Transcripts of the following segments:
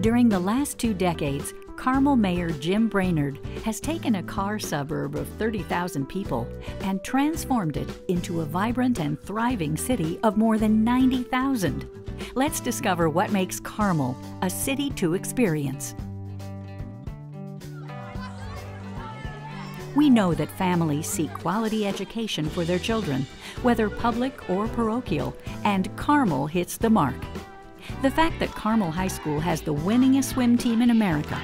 During the last two decades, Carmel Mayor Jim Brainard has taken a car suburb of 30,000 people and transformed it into a vibrant and thriving city of more than 90,000. Let's discover what makes Carmel a city to experience. We know that families seek quality education for their children, whether public or parochial, and Carmel hits the mark. The fact that Carmel High School has the winningest swim team in America,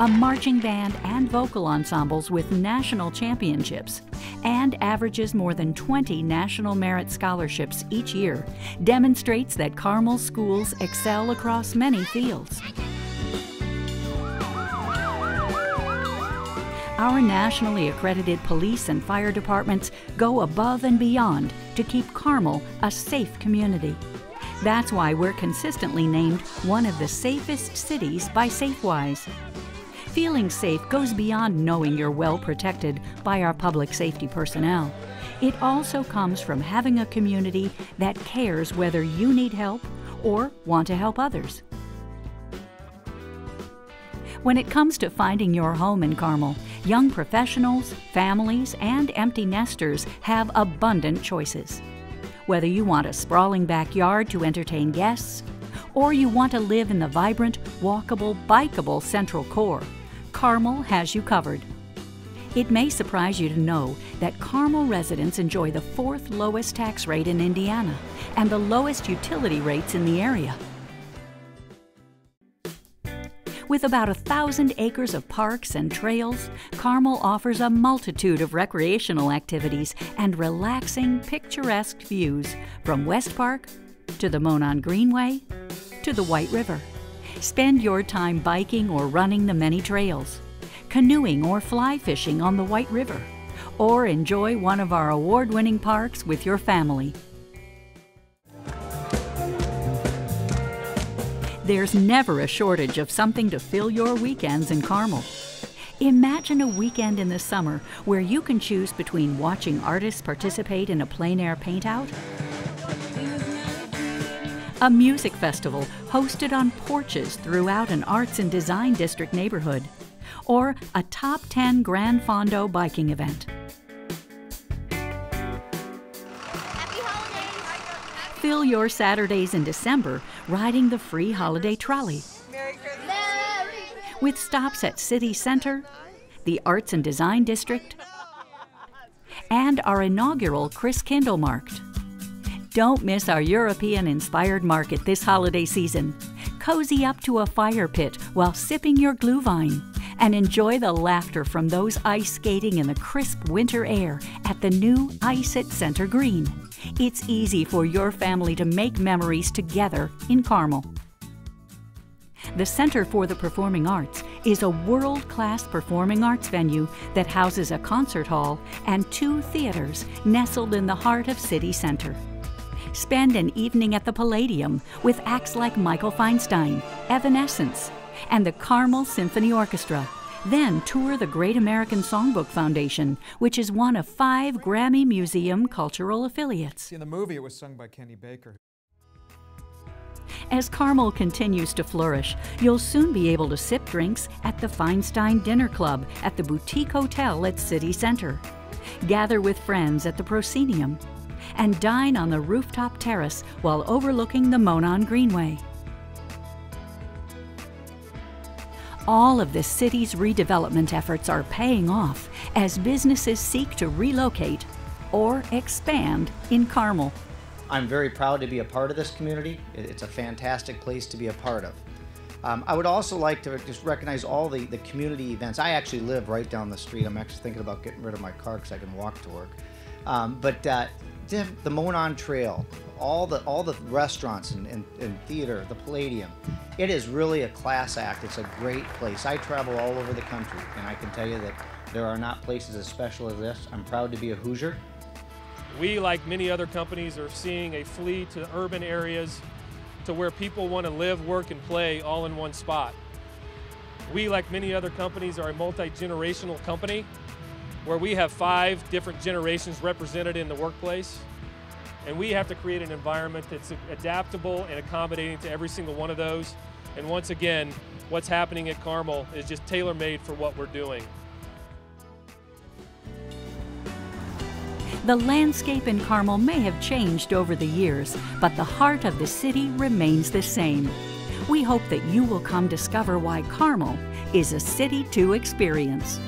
a marching band and vocal ensembles with national championships, and averages more than 20 National Merit Scholarships each year demonstrates that Carmel schools excel across many fields. Our nationally accredited police and fire departments go above and beyond to keep Carmel a safe community. That's why we're consistently named one of the safest cities by SafeWise. Feeling safe goes beyond knowing you're well protected by our public safety personnel. It also comes from having a community that cares whether you need help or want to help others. When it comes to finding your home in Carmel, young professionals, families, and empty nesters have abundant choices. Whether you want a sprawling backyard to entertain guests, or you want to live in the vibrant, walkable, bikeable central core, Carmel has you covered. It may surprise you to know that Carmel residents enjoy the fourth lowest tax rate in Indiana and the lowest utility rates in the area. With about a thousand acres of parks and trails, Carmel offers a multitude of recreational activities and relaxing, picturesque views from West Park to the Monon Greenway to the White River. Spend your time biking or running the many trails, canoeing or fly fishing on the White River, or enjoy one of our award winning parks with your family. There's never a shortage of something to fill your weekends in Carmel. Imagine a weekend in the summer where you can choose between watching artists participate in a plein air paint out, a music festival hosted on porches throughout an arts and design district neighborhood, or a top 10 Gran Fondo biking event. Fill your Saturdays in December riding the free holiday trolley. With stops at City Center, the Arts and Design District, and our inaugural Christkindlmarkt. Don't miss our European inspired market this holiday season. Cozy up to a fire pit while sipping your glühwein and enjoy the laughter from those ice skating in the crisp winter air at the new Ice at Center Green. It's easy for your family to make memories together in Carmel. The Center for the Performing Arts is a world class performing arts venue that houses a concert hall and two theaters nestled in the heart of City Center. Spend an evening at the Palladium with acts like Michael Feinstein, Evanescence, and the Carmel Symphony Orchestra then tour the Great American Songbook Foundation, which is one of five Grammy Museum cultural affiliates. In the movie, it was sung by Kenny Baker. As Carmel continues to flourish, you'll soon be able to sip drinks at the Feinstein Dinner Club at the Boutique Hotel at City Center, gather with friends at the Proscenium, and dine on the rooftop terrace while overlooking the Monon Greenway. All of the city's redevelopment efforts are paying off as businesses seek to relocate or expand in Carmel. I'm very proud to be a part of this community. It's a fantastic place to be a part of. Um, I would also like to just recognize all the, the community events. I actually live right down the street. I'm actually thinking about getting rid of my car because I can walk to work. Um, but uh, the Monon Trail, all the all the restaurants and, and, and, theater, the Palladium, it is really a class act. It's a great place. I travel all over the country, and I can tell you that there are not places as special as this. I'm proud to be a Hoosier. We, like many other companies, are seeing a flee to urban areas to where people want to live, work, and play all in one spot. We, like many other companies, are a multi-generational company where we have five different generations represented in the workplace. And we have to create an environment that's adaptable and accommodating to every single one of those. And once again, what's happening at Carmel is just tailor made for what we're doing. The landscape in Carmel may have changed over the years, but the heart of the city remains the same. We hope that you will come discover why Carmel is a city to experience.